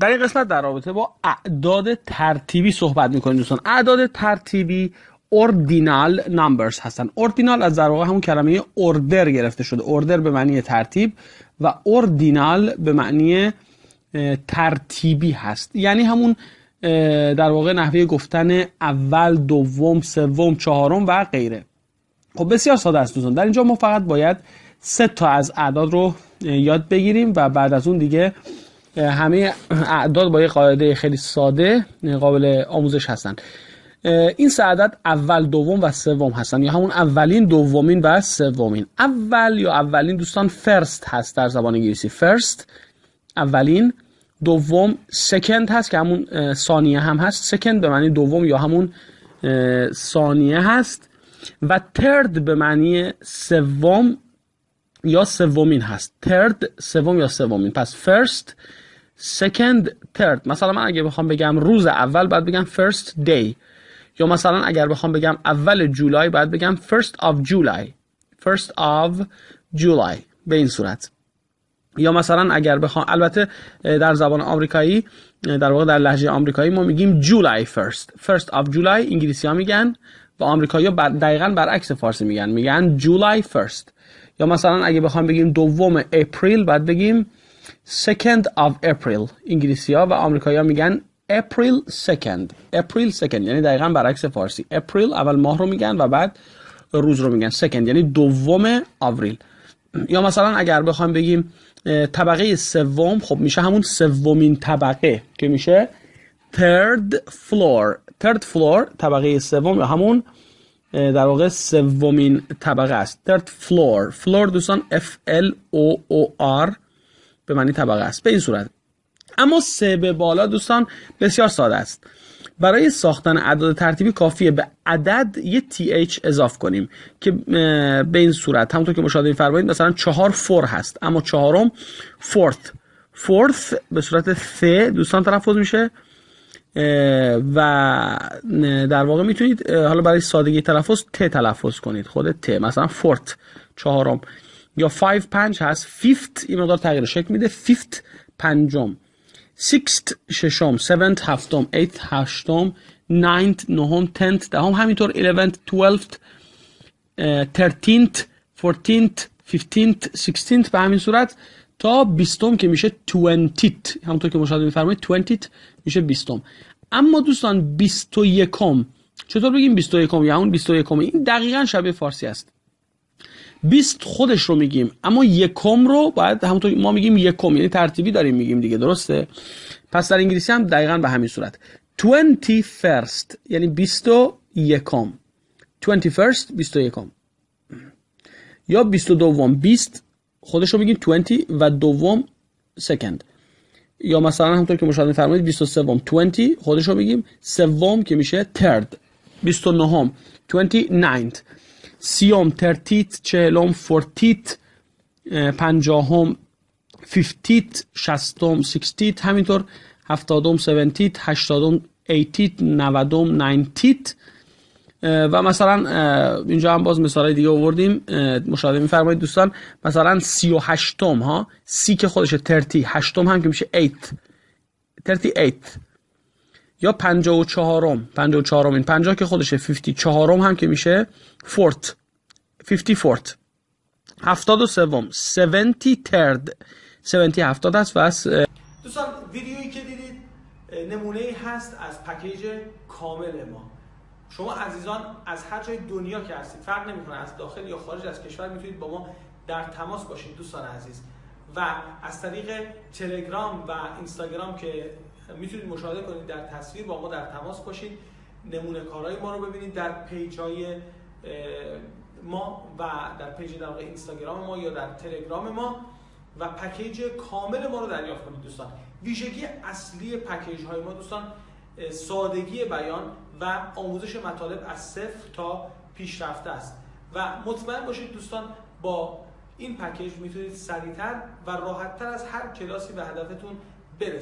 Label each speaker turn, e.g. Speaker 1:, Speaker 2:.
Speaker 1: در این قسمت در رابطه با اعداد ترتیبی صحبت می‌کنیم دوستان. اعداد ترتیبی اوردینال نمبرز هستن. اوردینال از در همون کلمه اوردر گرفته شده. اوردر به معنی ترتیب و اوردینال به معنی ترتیبی هست. یعنی همون در واقع نحوه گفتن اول دوم سوم چهارم و غیره. خب بسیار ساده است دوستان. در اینجا ما فقط باید سه تا از اعداد رو یاد بگیریم و بعد از اون دیگه همه اعداد با یه قاعده خیلی ساده قابل آموزش هستن. این سه عدد اول دوم و سوم هستن. یا همون اولین دومین و سومین. اول یا اولین دوستان فرست هست در زبان انگلیسی. فرست اولین. دوم سکند هست که همون ثانیه هم هست. سکند به معنی دوم یا همون ثانیه هست. و ترد به معنی سوم یا سومین هست. ترد سوم یا سومین. پس فرست سکند ترد مثلا من اگه بخوام بگم روز اول باید بگم first day. یا مثلا اگر بخوام بگم اول جولای باید بگم first of July. First of July. به این صورت. یا مثلا اگر بخوام البته در زبان آمریکایی در واقع در لهجه آمریکایی ما میگیم جولای first. First of July انگلیسی ها میگن. و آمریکایی ها دقیقا برعکس فارسی میگن. میگن جولای first. یا مثلا اگه بخوام بگیم دوم اپریل بعد بگیم second of April. انگلیسی ها و آمریکایی ها میگن April second. April second یعنی دقیقا برعکس فارسی. April اول ماه رو میگن و بعد روز رو میگن. Second یعنی دوم آوریل. یا مثلا اگر بخوام بگیم طبقه سوم خب میشه همون سومین طبقه که میشه third floor. Third floor طبقه سوم یا همون در واقع سومین طبقه است. Third floor. Floor دوستان F L O O R. به معنی طبقه است به این صورت. اما سه به بالا دوستان بسیار ساده است. برای ساختن اعداد ترتیبی کافیه به عدد یه TH اضاف کنیم که به این صورت. همونطور که مشاهده می‌فرمایید مثلا چهار فور هست اما چهارم fourth fourth به صورت ث دوستان تلفظ میشه و در واقع می‌تونید حالا برای سادگی تلفظ ت تلفظ کنید خود ت. مثلا fourth چهارم. یا 5 پنج هست fifth این مقدار تغییر شکل میده fifth پنجم. sixth ششم seventh هفتم eighth هشتم ninth نهم tenth دهم همینطور eleventh twelfth thirteenth fourteenth fifteenth sixteenth به همین صورت تا بیستم که میشه twentieth همونطور که مشاهده میفرمایید twentieth میشه بیستم. اما دوستان بیست و یکم. چطور بگیم بیست و یکم؟ یا اون بیست و یکم. این دقیقا شبیه فارسی است. 20 خودش رو میگیم. اما یکم رو باید همونطور ما میگیم یکم یعنی ترتیبی داریم میگیم دیگه درسته؟ پس در انگلیسی هم دقیقا به همین صورت. 20 first یعنی 20 یکم. 20 first 20 یکم. یا 22 20 خودش رو بگیم 20 و دوم second. یا مثلا همونطور که مشاهده فرمایید 23 20 خودش رو بگیم سوم که میشه third. 29 29 سی‌ام thirtieth چهلم fortieth پنجاهم fiftieth شصتم sixtieth همینطور هفتادم seventieth هشتادم eightieth نودم ninetieth و مثلا اینجا هم باز مثال دیگه آوردیم. مشاهده میفرمایید دوستان مثلا سی و هشتم ها؟ سی که خودشه thirty هشتم هم که میشه eighth. thirty eighth. یا پنجاه و چهارم. پنجاه و چهارم. این پنجاه که خودشه. fifty چهارم هم که میشه. fourth. fifty fourth. هفتاد و سوم. seventy third. سونتی هفتاد است و از
Speaker 2: دوستان ویدیویی که دیدید نمونه هست از پکیج کامل ما. شما عزیزان از هر جای دنیا که هستید فرق نمی‌کنه از داخل یا خارج از کشور می‌تونید با ما در تماس باشید دوستان عزیز. و از طریق تلگرام و اینستاگرام که می‌تونید مشاهده کنید در تصویر با ما در تماس باشید. نمونه کارهای ما رو ببینید در پیج های ما و در page در اینستاگرام ما یا در تلگرام ما و پکیج کامل ما رو دریافت کنید دوستان. ویژگی اصلی پکیج های ما دوستان سادگی بیان و آموزش مطالب از صفر تا پیشرفته است. و مطمئن باشید دوستان با این پکیج می‌تونید سریعتر و راحتتر از هر کلاسی به هدفتون برسید.